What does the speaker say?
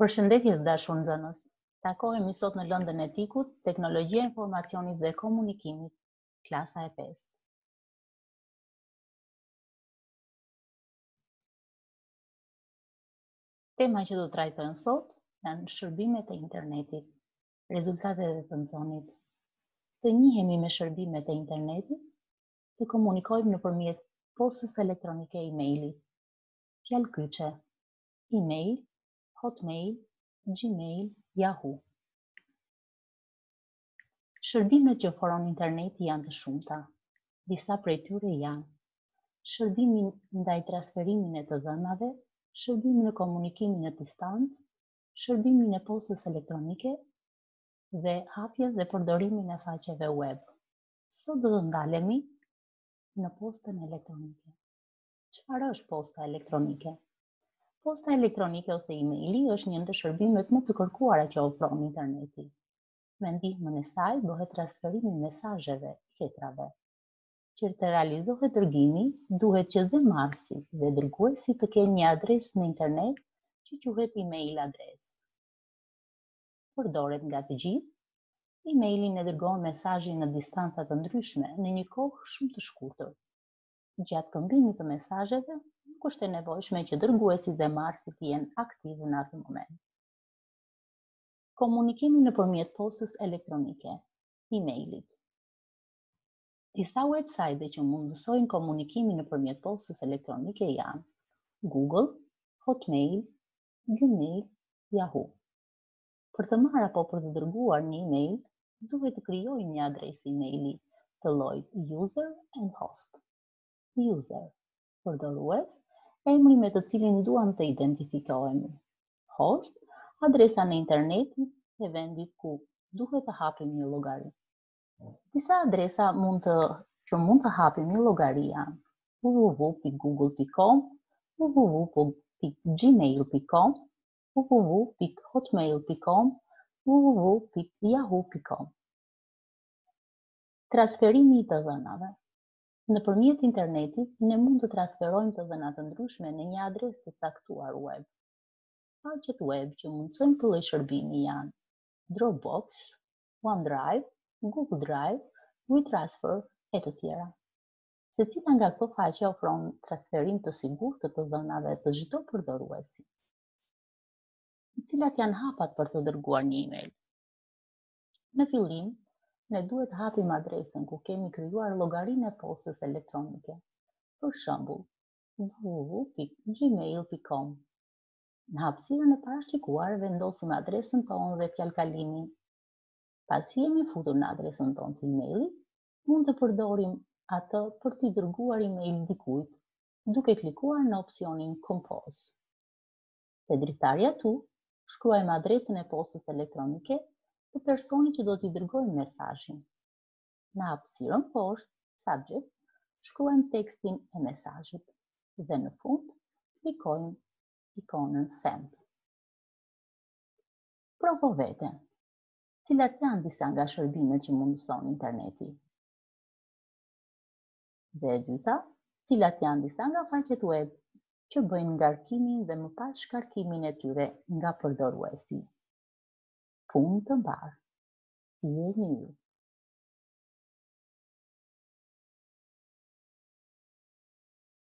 Përshëndetje të dashur nxënës. Takohemi sot në lëndën e TIK-ut, teknologjia e informacionit dhe komunikimit, klasa e 5. Tema që do të trajtojmë sot janë shërbimet e internetit, rezultatet e të nxënit. Të njihemi me shërbimet e internetit, të komunikojmë nëpërmjet postës elektronike e-mailit. Fjalë kyçe, email, hotmail, gmail, yahoo. Shërbimet që ofron interneti janë të shumta. Disa prej tyre janë shërbimi ndaj transferimin e të dhënave, shërbimi në komunikimin në distancë, shërbimin e postës elektronike dhe hapjen dhe përdorimin e faqeve web. Sot do të ndalemi në postën elektronike. Çfarë është posta elektronike? Posta elektronike ose e-maili është një ndër shërbimet më të kërkuara që ofron interneti. Me ndihmën e saj bëhet transferimi i mesazheve, letrave. Që të realizohet dërgimi, duhet që dhe marrësi dhe dërguesi të kenë një adresë në internet që quhet e-mail adresë. Përdoret nga të gjithë, e-maili e dërgon mesazhin në distanca të ndryshme në një kohë shumë të shkurtër. Gjatë këmbimit të mesazheve, nuk është e nevojshme që dërguesi dhe marrësi të jenë aktivë në atë moment. Komunikimi nëpërmjet postës elektronike, e-mailit. Disa websajte që mundësojnë komunikimin nëpërmjet postës elektronike janë Google, Hotmail, Gmail, Yahoo. Për të marrë apo për të dërguar një email, duhet të krijojmë një adresë emaili të llojit user and host. User, përdorues, emri me të cilin duam të identifikohemi. Host, adresa në internetin e vendit ku duhet të hapim një llogari. Disa adresa mund të që mund të hapim një llogari janë www.google.com, www.gmail.com, www.hotmail.com www.yahoo.com Transferimi i të dhënave Nëpërmjet internetit, ne mund të transferojmë të dhëna të ndryshme në një adresë të caktuar web. Faqet web që mundësojnë këtë lloj shërbimi janë Dropbox, OneDrive, Google Drive, WeTransfer e të tjera. Secila nga këto faqe ofron transferim të sigurt të të dhënave të çdo përdoruesi. Cilat janë hapat për të dërguar një email? Në fillim, ne duhet të hapim adresën ku kemi krijuar llogarinë e postës elektronike. Për shembull, www.gmail.com. Në hapësirën e parashikuar vendosim adresën tonë dhe fjalëkalimin. Pasi jemi futur në adresën tonë të emailit, mund të përdorim atë për t'i dërguar email dikujt duke klikuar në opsionin Compose. Te dritarja To, shkruajmë adresën e postës elektronike të personit që do t'i dërgojmë mesazhin. Në hapësirën poshtë, Subject, shkruajmë tekstin e mesazhit dhe në fund klikojmë ikonën Send. Provo veten. Cilat janë disa nga shërbimet që mundëson interneti? Dhe e dyta, cilat janë disa nga faqet web që bëjnë ngarkimin dhe më pas shkarkimin e tyre nga përdoruesi. Punë të mbarë. Ti je një ju.